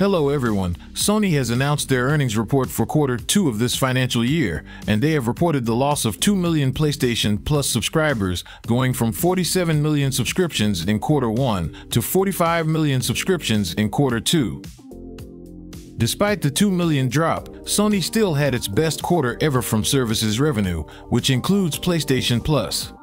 Hello everyone. Sony has announced their earnings report for quarter 2 of this financial year, and they have reported the loss of 2 million PlayStation Plus subscribers, going from 47 million subscriptions in quarter 1 to 45 million subscriptions in quarter 2. Despite the 2 million drop, Sony still had its best quarter ever from services revenue, which includes PlayStation Plus.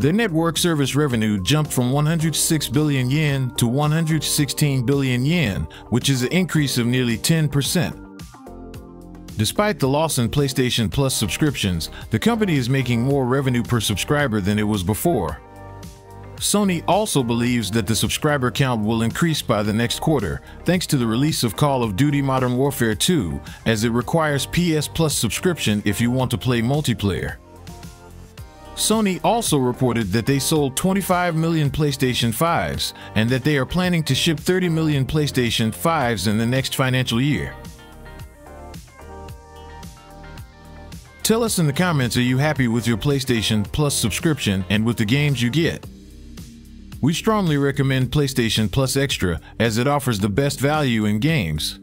Their network service revenue jumped from 106 billion yen to 116 billion yen, which is an increase of nearly 10%. Despite the loss in PlayStation Plus subscriptions, the company is making more revenue per subscriber than it was before. Sony also believes that the subscriber count will increase by the next quarter, thanks to the release of Call of Duty Modern Warfare 2, as it requires PS Plus subscription if you want to play multiplayer. Sony also reported that they sold 25 million PlayStation 5s and that they are planning to ship 30 million PlayStation 5s in the next financial year. Tell us in the comments are you happy with your PlayStation Plus subscription and with the games you get? We strongly recommend PlayStation Plus Extra as it offers the best value in games.